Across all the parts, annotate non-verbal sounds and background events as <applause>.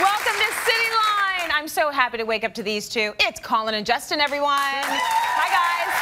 Welcome to Cityline. I'm so happy to wake up to these two. It's Colin and Justin, everyone. Hi, guys.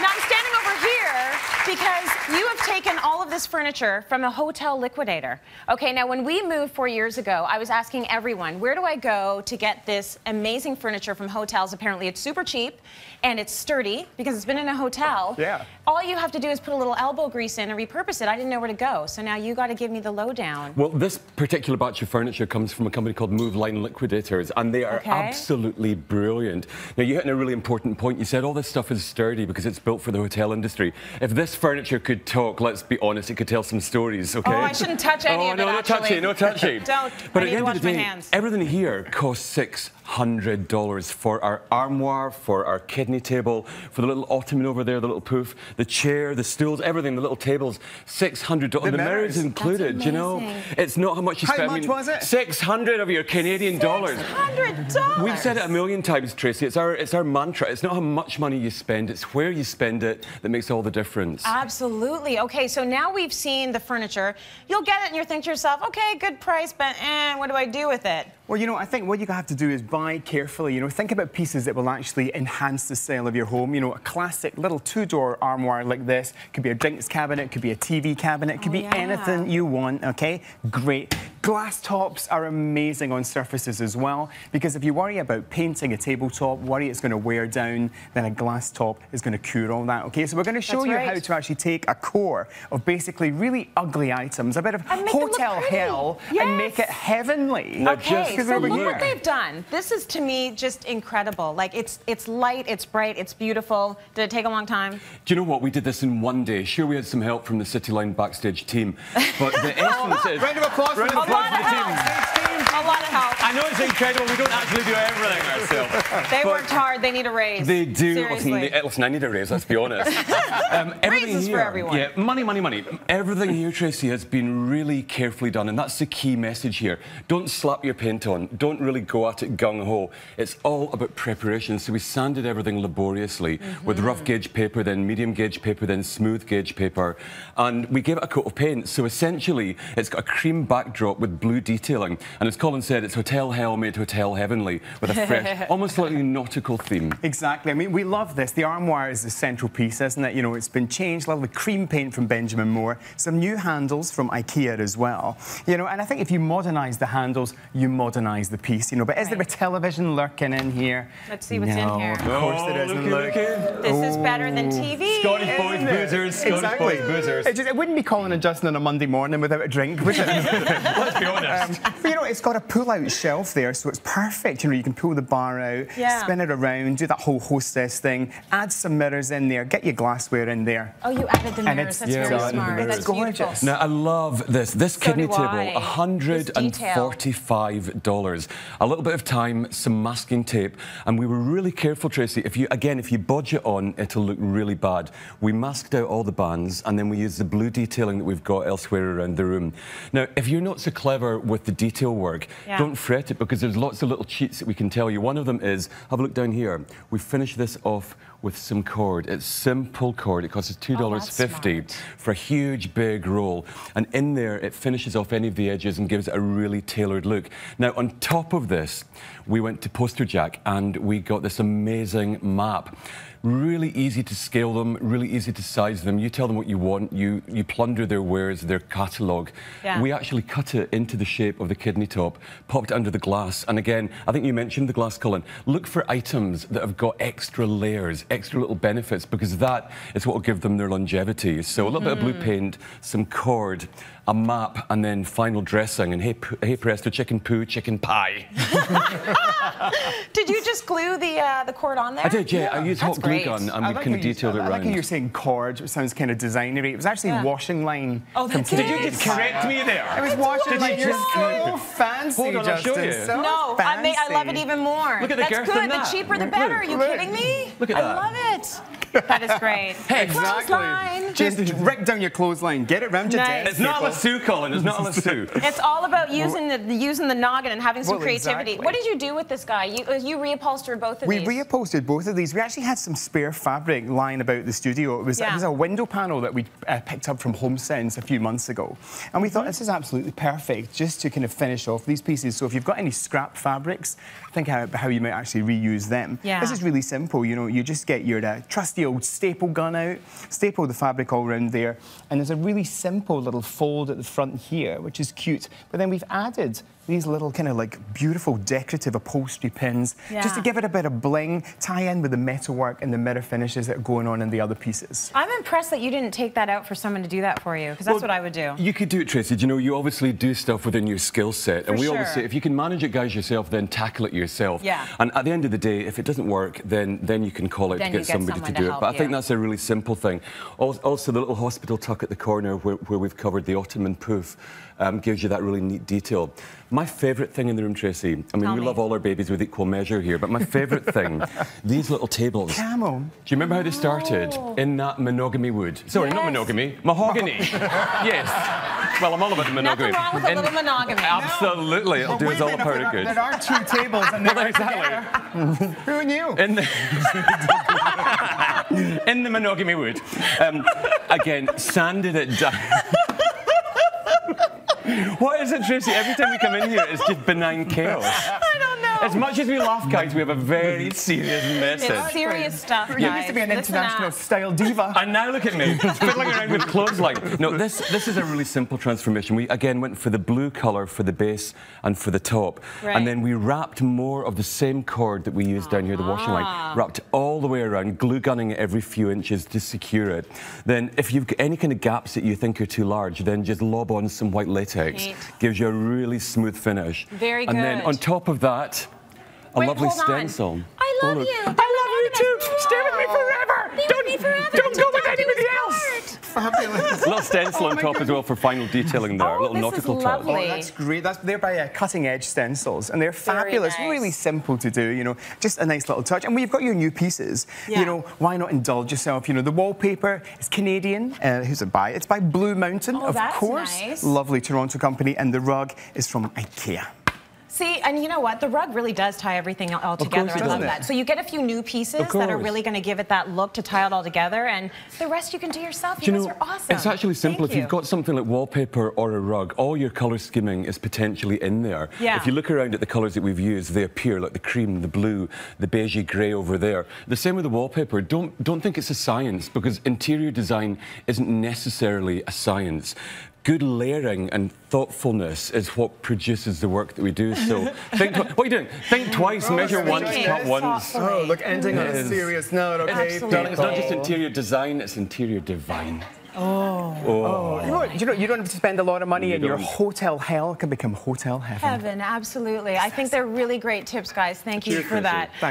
Now I'm standing over here because you have taken all of this furniture from a hotel liquidator. Okay, now when we moved four years ago, I was asking everyone, where do I go to get this amazing furniture from hotels? Apparently it's super cheap and it's sturdy because it's been in a hotel. Yeah. All you have to do is put a little elbow grease in and repurpose it. I didn't know where to go. So now you got to give me the lowdown. Well, this particular batch of furniture comes from a company called Move Line Liquidators, and they are Okay. absolutely brilliant. Now, you hit on a really important point. You said all this stuff is sturdy because it's built for the hotel industry. If this furniture could talk, let's be honest, it could tell some stories, okay? Oh, I shouldn't touch any oh, of no, it, no actually. touchy, no touchy. <laughs> Don't. But I need at the to end wash of the my day, hands. everything here costs six hundred dollars for our armoire, for our kidney table, for the little ottoman over there, the little poof, the chair, the stools, everything, the little tables. Six hundred dollars. The The, mirrors mirrors. included. You know, it's not how much you How spend. I much mean, was it? Six hundred of your Canadian dollars. $100. We've said it a million times, Tracy. It's our it's our mantra. It's not how much money you spend; it's where you spend it that makes all the difference. Absolutely. Okay, so now we've seen the furniture. You'll get it and you'll think to yourself, okay, good price, but eh, what do I do with it? Well, you know, I think what you have to do is buy carefully. You know, think about pieces that will actually enhance the sale of your home. You know, a classic little two-door armoire like this could be a drinks cabinet, could be a TV cabinet, could Oh, be yeah. anything you want. Okay, great. Glass tops are amazing on surfaces as well because if you worry about painting a tabletop, worry it's going to wear down, then a glass top is going to cure all that. Okay, so we're going to show That's you right. how to actually take a core of basically really ugly items, a bit of And make them look hotel pretty. hell, and make it heavenly. Now, Okay, just so look here. what they've done. This is to me just incredible. Like it's it's light, it's bright, it's beautiful. Did it take a long time? Do you know what? We did this in one day. Sure, we had some help from the Cityline backstage team, but the <laughs> essence is. Round of applause for Round the of A lot applause for the team. Help. A lot of help. I know it's incredible. We don't actually do everything ourselves. They worked hard. They need a raise. They do. Seriously. Listen, they- listen, I need a raise, let's be honest. <laughs> um, everything Raises for everyone. Yeah, money, money, money. Everything here, Tracy, has been really carefully done, and that's the key message here. Don't slap your paint on. Don't really go at it gung ho. It's all about preparation. So we sanded everything laboriously with Mm-hmm. rough gauge paper, then medium gauge paper, then smooth gauge paper, and we gave it a coat of paint. So essentially, it's got a cream backdrop with blue detailing, and as Colin said, it's hotel hell made to hotel heavenly with a fresh, <laughs> almost slightly nautical theme. Exactly. I mean, we love this. The armoire is the central piece, isn't it? You know, it's been changed. Lovely cream paint from Benjamin Moore. Some new handles from IKEA as well. You know, and I think if you modernise the handles, you modernise the piece. You know, but is there a television lurking in here? Let's see what's in no, here. Of course Oh, there isn't. looky, Look. looky. This is better than TV. Scottish boys boozers, Scottish exactly. boys boozers. It, just, it wouldn't be Colin and Justin on a Monday morning without a drink, would it? <laughs> Let's be honest. Um, but you know, it's got a pull-out shelf there, so it's perfect. You know, you can pull the bar out, Yeah. spin it around, do that whole hostess thing, add some mirrors in there, get your glassware in there. Oh, you added the And mirrors. it's- That's yeah, very we added the smart. mirrors. That's Gorgeous. Now, I love this. This So kidney table, I. $145. A little bit of time, some masking tape, and we were really careful, Tracy. If you, again, if you bodge it on, it'll look really bad. We masked out all the bands, and then we used the blue detailing that we've got elsewhere around the room. Now, if you're not so clever with the detail work, Yeah. don't fret it, because there's lots of little cheats that we can tell you. One of them is, have a look down here. We finish this off with some cord. It's simple cord. It costs us $2.50 smart. for a huge big roll and in there it finishes off any of the edges and gives it a really tailored look now on top of this we went to Posterjack and we got this amazing map. Really easy to scale them really easy to size them. You tell them what you want you you plunder their wares their catalogue. Yeah. we actually cut it into the shape of the kidney top popped it under the glass. And again i think you mentioned the glass colin. Look for items that have got extra layers extra little benefits because that is what will give them their longevity. So a little bit of blue hmm. paint some cord a map and then final dressing and hey, hey presto chicken poo chicken pie <laughs> Did you just glue the uh, the cord on there? i did yeah, i used That's hot glue great. gun and I we like kind of detailed it I like how round you're saying cord, which sounds kind of designery. It was actually Yeah. washing line. Oh, from that's it. Did you just correct me there? It was washing washing line. You're line. so fancy, Hold on, I'll show Justin. you. So No, I, may, I love it even more. Look at the That's girth good. in The cheaper, the Look, better. Are you look. kidding me? Look at I that. love it. That is great. Hey, Clothesline. Just rip down your clothesline. Get it round your Nice. desk. It's not a people. lasso, Colin. It's not a <laughs> lasso. It's all about using the using the noggin and having some Well, creativity. exactly. What did you do with this guy? You uh, you reupholstered both of We these. We reupholstered both of these. We actually had some spare fabric lying about the studio. It was, it was a window panel that we uh, picked up from HomeSense a few months ago. And we thought Mm-hmm. this is absolutely perfect just to kind of finish off these pieces. So if you've got any scrap fabrics, think how, how you might actually reuse them. Yeah. This is really simple. You know, you just get your uh, trusty old staple gun out, staple the fabric all around there, and there's a really simple little fold at the front here, which is cute. But then we've added these little kind of like beautiful decorative upholstery pins just to give it a bit of bling, tie in with the metalwork and the mirror finishes that are going on in the other pieces. I'm impressed that you didn't take that out for someone to do that for you, because that's Well, what I would do. You could do it, Tracy. Do You know, you obviously do stuff within your skill set. For and we always say, if you can manage it, guys, yourself, then tackle it yourself. Yeah. And at the end of the day, if it doesn't work, then then you can call it Then to get get somebody to to do it. help But I think that's a really simple thing. Also, the little hospital tuck at the corner where, where we've covered the Ottoman poof um, gives you that really neat detail. My favourite thing in the room, Tracy, I mean, Tell we me. love all our babies with equal measure here, but my favourite thing, <laughs> these little tables. Camel. Do you remember how they started? In that monogamy wood. Sorry, not monogamy, mahogany. <laughs> yes. Well, I'm all about the monogamy. Nothing wrong with a little monogamy. Absolutely, it'll do us all a part of good. There are two <laughs> tables and Well, they're exactly. Who knew? In the, in the monogamy wood. Um, again, sanded it down. What is it, Tracy? Every time we come in here, it's just benign chaos. I don't know. As much as we laugh, guys, we have a very serious message. It's serious stuff, guys. You used to be an Listen international up. style diva. And now look at me, fiddling around with clothesline. No, this this is a really simple transformation. We again went for the blue colour for the base and for the top, Right. and then we wrapped more of the same cord that we used down here, the washing Ah. line, wrapped all the way around, glue gunning it every few inches to secure it. Then, if you've got any kind of gaps that you think are too large, then just lob on some white latex. Paint. Gives you a really smooth finish. Very good. And then on top of that, a Wait, lovely hold on. stencil. I Oh, love look. you. I love you too. Stay with me forever. Be don't me forever. don't go with anybody his else. part. Fabulous. little stencil on top as well for final detailing there, Oh, little this is nautical touch. lovely. Oh, that's great. That's, they're by uh, cutting edge stencils and they're fabulous, nice. really simple to do, you know, just a nice little touch. And we've got your new pieces. Yeah. You know, why not indulge yourself? You know, the wallpaper is Canadian. Uh, who's it by? It's by Blue Mountain, Oh, of that's course. nice. Lovely Toronto company. And the rug is from IKEA. See, and you know what? The rug really does tie everything all together. I love that. So you get a few new pieces that are really going to give it that look to tie it all together, and the rest you can do yourself. You, Do you guys know, are awesome. it's actually simple. Thank if you. you've got something like wallpaper or a rug, all your colour skimming is potentially in there. Yeah. If you look around at the colours that we've used, they appear like the cream, the blue, the beigey grey over there. The same with the wallpaper. Don't don't think it's a science because interior design isn't necessarily a science. Good layering and thoughtfulness is what produces the work that we do. So <laughs> think. twi- what are you doing? Think twice, measure once, cut once. Oh, look, ending on a serious note, okay? Absolutely. Darling, it's not just interior design; it's interior divine. Oh. Oh. oh, you know, what? you know, you don't have to spend a lot of money You and your don't. hotel hell can become hotel heaven. Heaven, absolutely. I think they're really great tips, guys. Thank you for Chrissy. that. Thanks.